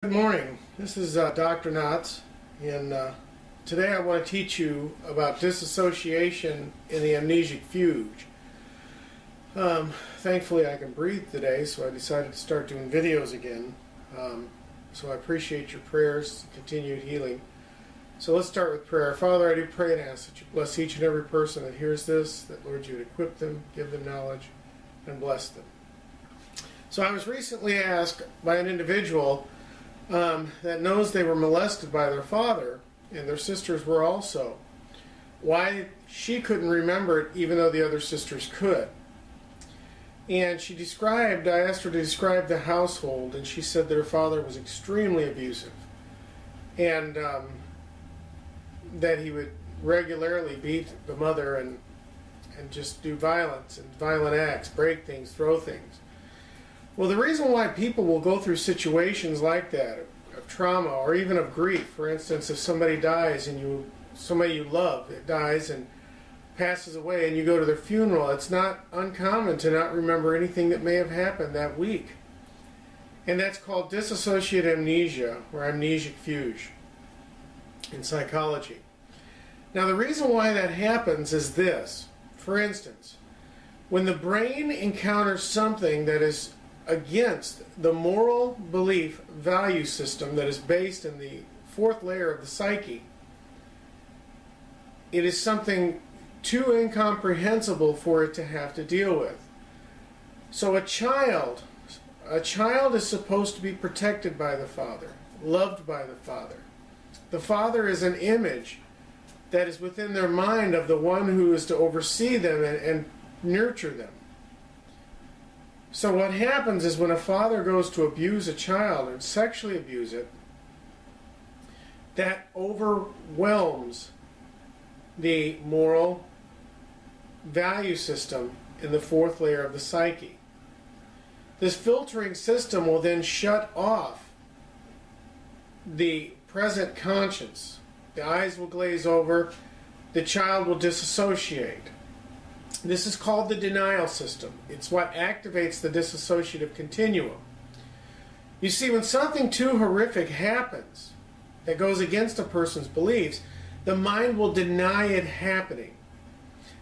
Good morning. This is uh, Dr. Knotts, and uh, today I want to teach you about dissociation in the amnesic fugue. Um, thankfully, I can breathe today, so I decided to start doing videos again. Um, so I appreciate your prayers, continued healing. So let's start with prayer. Father, I do pray and ask that you bless each and every person that hears this, that Lord, you would equip them, give them knowledge, and bless them. So I was recently asked by an individual um, that knows they were molested by their father, and their sisters were also. Why she couldn't remember it, even though the other sisters could. And she described, I asked her to describe the household, and she said that her father was extremely abusive. And um, that he would regularly beat the mother and, and just do violence and violent acts, break things, throw things. Well, the reason why people will go through situations like that, of trauma or even of grief, for instance, if somebody dies and you, somebody you love it dies and passes away and you go to their funeral, it's not uncommon to not remember anything that may have happened that week. And that's called dissociative amnesia or amnesic fugue in psychology. Now, the reason why that happens is this. For instance, when the brain encounters something that is against the moral belief value system that is based in the fourth layer of the psyche, it is something too incomprehensible for it to have to deal with. So a child, a child is supposed to be protected by the father, loved by the father. The father is an image that is within their mind of the one who is to oversee them and, and nurture them. So what happens is when a father goes to abuse a child and sexually abuse it, that overwhelms the moral value system in the fourth layer of the psyche. This filtering system will then shut off the present conscience. The eyes will glaze over, the child will disassociate. This is called the denial system. It's what activates the dissociative continuum. You see, when something too horrific happens that goes against a person's beliefs, the mind will deny it happening.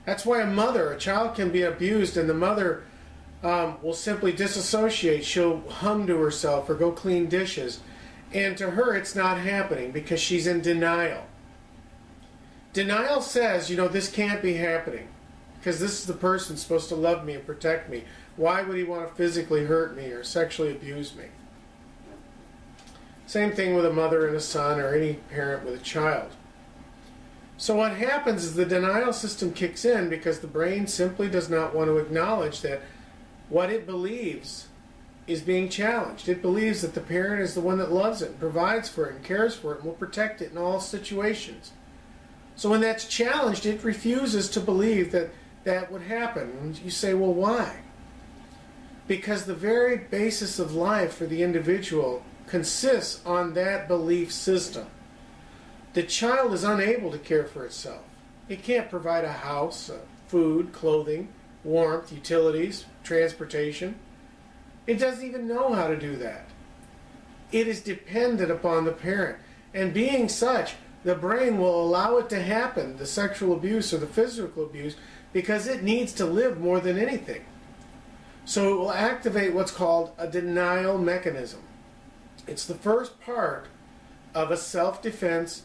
That's why a mother, a child can be abused, and the mother um, will simply disassociate. She'll hum to herself or go clean dishes. And to her, it's not happening because she's in denial. Denial says, you know, this can't be happening because this is the person supposed to love me and protect me. Why would he want to physically hurt me or sexually abuse me? Same thing with a mother and a son or any parent with a child. So what happens is the denial system kicks in because the brain simply does not want to acknowledge that what it believes is being challenged. It believes that the parent is the one that loves it, and provides for it, and cares for it, and will protect it in all situations. So when that's challenged, it refuses to believe that that would happen. And you say, well, why? Because the very basis of life for the individual consists on that belief system. The child is unable to care for itself. It can't provide a house, uh, food, clothing, warmth, utilities, transportation. It doesn't even know how to do that. It is dependent upon the parent. And being such, the brain will allow it to happen, the sexual abuse or the physical abuse, because it needs to live more than anything. So it will activate what's called a denial mechanism. It's the first part of a self-defense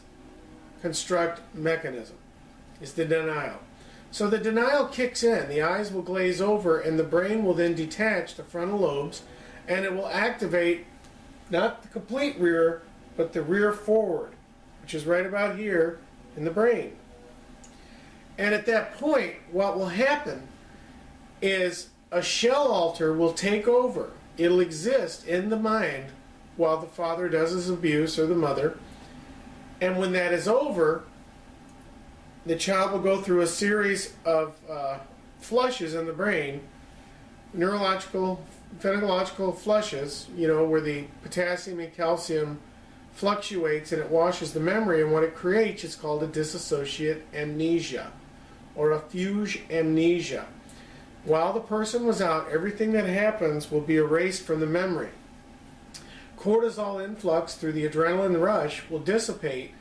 construct mechanism. It's the denial. So the denial kicks in, the eyes will glaze over, and the brain will then detach the frontal lobes, and it will activate not the complete rear, but the rear forward, which is right about here in the brain. And at that point, what will happen is a shell alter will take over. It'll exist in the mind while the father does his abuse or the mother. And when that is over, the child will go through a series of uh, flushes in the brain, neurological, phenological flushes, you know, where the potassium and calcium fluctuates and it washes the memory, and what it creates is called a dissociate amnesia or a fugue amnesia. While the person was out, everything that happens will be erased from the memory. Cortisol influx through the adrenaline rush will dissipate,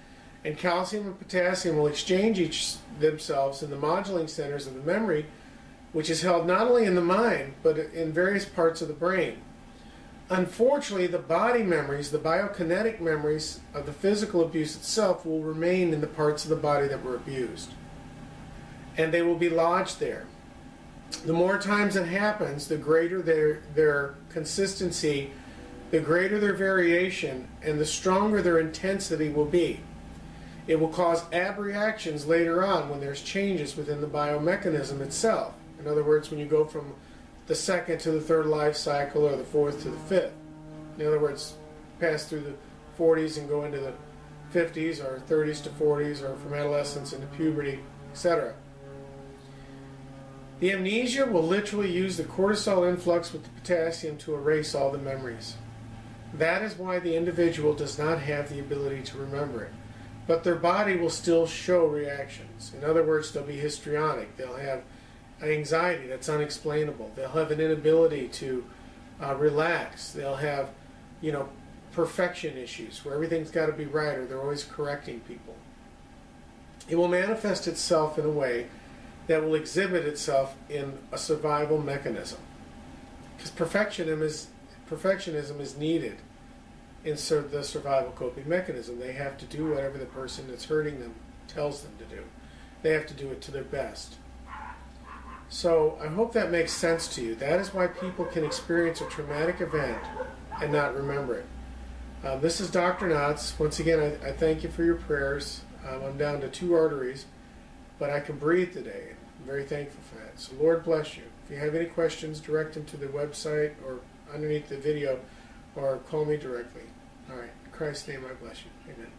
and calcium and potassium will exchange each themselves in the modulating centers of the memory, which is held not only in the mind but in various parts of the brain. Unfortunately, the body memories, the biokinetic memories of the physical abuse itself, will remain in the parts of the body that were abused. And they will be lodged there. The more times it happens, the greater their, their consistency, the greater their variation, and the stronger their intensity will be. It will cause abreactions later on when there's changes within the biomechanism itself. In other words, when you go from the second to the third life cycle or the fourth to the fifth. In other words, pass through the 40s and go into the 50s or 30s to 40s or from adolescence into puberty, etc. The amnesia will literally use the cortisol influx with the potassium to erase all the memories. That is why the individual does not have the ability to remember it. But their body will still show reactions. In other words, they'll be histrionic. They'll have anxiety that's unexplainable. They'll have an inability to uh, relax. They'll have, you know, perfection issues where everything's got to be right or they're always correcting people. It will manifest itself in a way that will exhibit itself in a survival mechanism. Because perfectionism is, perfectionism is needed in the survival coping mechanism. They have to do whatever the person that's hurting them tells them to do. They have to do it to their best. So I hope that makes sense to you. That is why people can experience a traumatic event and not remember it. Um, this is Dr. Knotts. Once again, I, I, thank you for your prayers. Um, I'm down to two arteries, but I can breathe today. I'm very thankful for that. So Lord bless you. If you have any questions, direct them to the website or underneath the video or call me directly. All right. In Christ's name, I bless you. Amen.